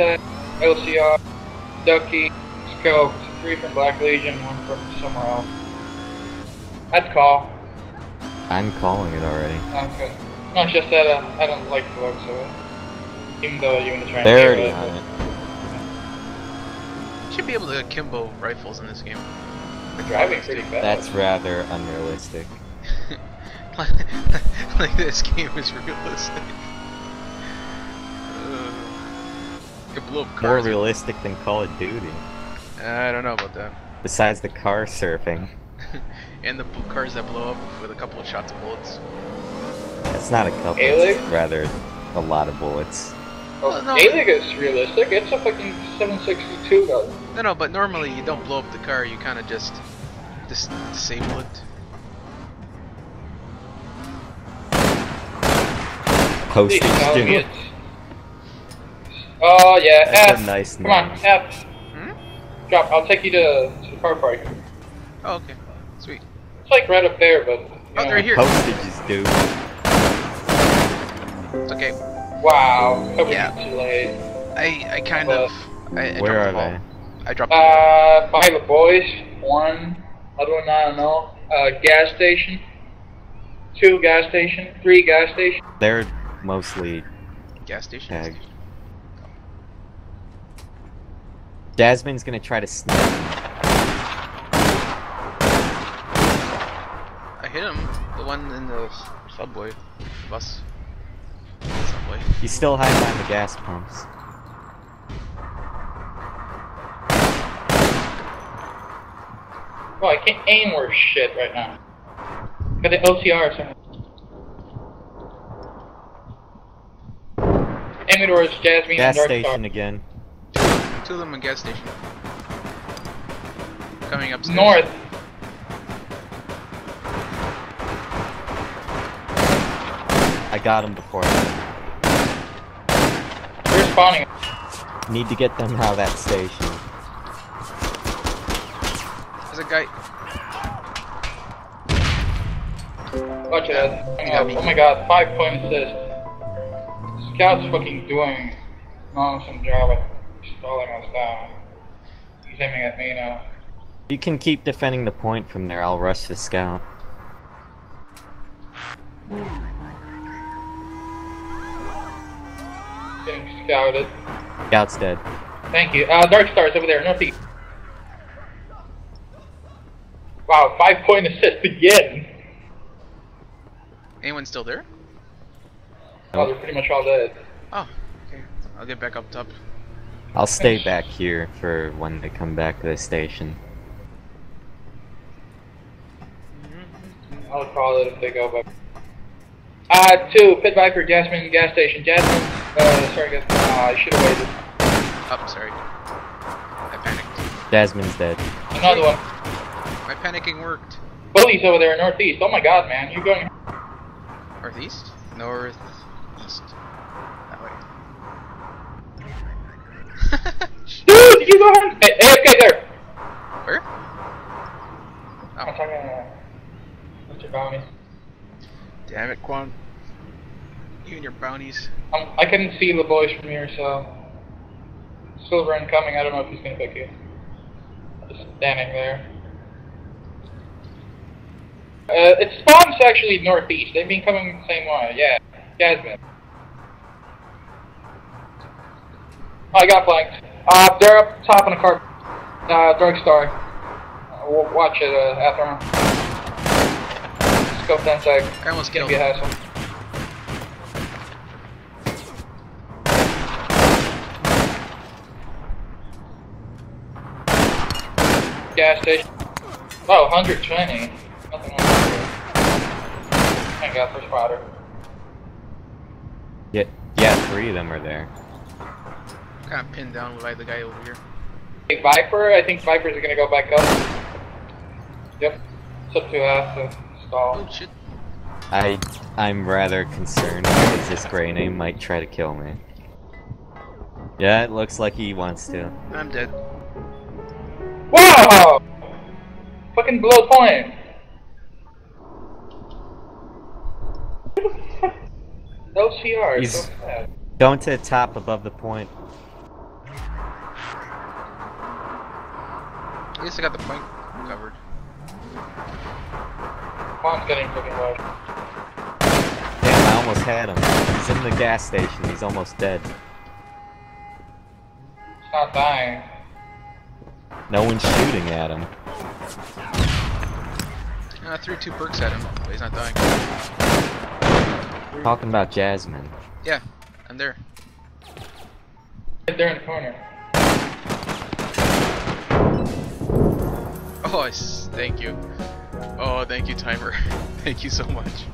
Tech, LCR, Ducky, Scope, three from Black Legion, one from somewhere else. I'd call. I'm calling it already. Sounds good. No, it's just that uh, I don't like the looks of it. Even though you want to try and They're get already it. on it. Should be able to kimbo rifles in this game. They're driving pretty fast. That's rather unrealistic. like this game is realistic. Uh, could blow up More realistic than Call of Duty. Uh, I don't know about that. Besides the car surfing. And the cars that blow up with a couple of shots of bullets. It's not a couple, Alien? it's rather a lot of bullets. Oh, Well, no. A-League is realistic. It's a fucking 762 gun. No, no, but normally you don't blow up the car. You kind of just dis- disable it. Postage Please Oh yeah, That's F. a nice Come on, name. F. Hmm? Drop. I'll take you to, to the car park. Oh, okay. Sweet. It's like right up there, but. you Oh, know. they're here. Postages, dude. It's okay. Wow, probably Yeah. too late. I, I kind But- of. I, I Where are the ball. they? I dropped the ball. Uh, by the boys, one. Other one, I don't know. Uh, gas station. Two gas station. Three gas station. They're mostly gas station. tagged. Jasmine's gonna try to sneak. I hit him. The one in the subway. Bus. Subway. He's still hiding behind the gas pumps. Oh, I can't aim worth shit right now. Got the OCR or something. Aiming towards Jasmine Gas and Dark station again. Two of them in gas station. Coming up. North. I got him before. They're spawning. Need to get them out of that station. There's a guy. Watch it. Ed. Oh my god, five point assist. Scout's fucking doing an awesome job at stalling us down. He's aiming at me now. You can keep defending the point from there. I'll rush the scout. Getting scouted. Scout's dead. Thank you. Uh, Dark Star's over there, northeast. Wow, five point assist again. Anyone still there? Oh, they're pretty much all dead. Oh, okay. I'll get back up top. I'll stay back here for when they come back to the station. I'll call it if they go back. Uh, two, Pit Viper, Jasmine, gas station. Jasmine, uh, sorry guys, uh, I should have waited. Up, sorry. I panicked. Jasmine's dead. Another one. My panicking worked. Bullies over there, northeast. Oh my god, man, you're going. Northeast? Northeast. That way. Dude, you go ahead. Hey, hey, okay, there. Where? I'm Oh, talking, uh, Mr. Bounty. damn it, Kwan. You and your bounties. Um, I couldn't see the boys from here, so. Silver incoming, I don't know if he's gonna pick you. Just standing there. Uh, it spawns actually northeast. They've been coming the same way, yeah. Jasmine. Oh, I got flanked. Uh, they're up top on the car. Uh, Dark Star. Uh, w- watch it, uh, after Scope 10 sec. I almost Gonna killed be a him. hassle. Gas station. Oh, 120. Nothing wrong here. Thank God for spotter. Yeah, yeah, three of them are there. Kind of pinned down by the guy over here. Hey, Viper, I think Vipers are gonna go back up. Yep. It's up to us to stall. Oh shit. I, I'm rather concerned because this gray name might try to kill me. Yeah, it looks like he wants to. I'm dead. Wow! Fucking below point. LCR. He's- So sad. Going to the top above the point. At least I got the point covered. Juan's getting freaking low. Damn, I almost had him. He's in the gas station. He's almost dead. It's not dying. No one's shooting at him. I threw two percs at him, but he's not dying. Talking about Jasmine. Yeah, I'm there. Right there in the corner. Oh, thank you. Oh, thank you, timer. thank you so much.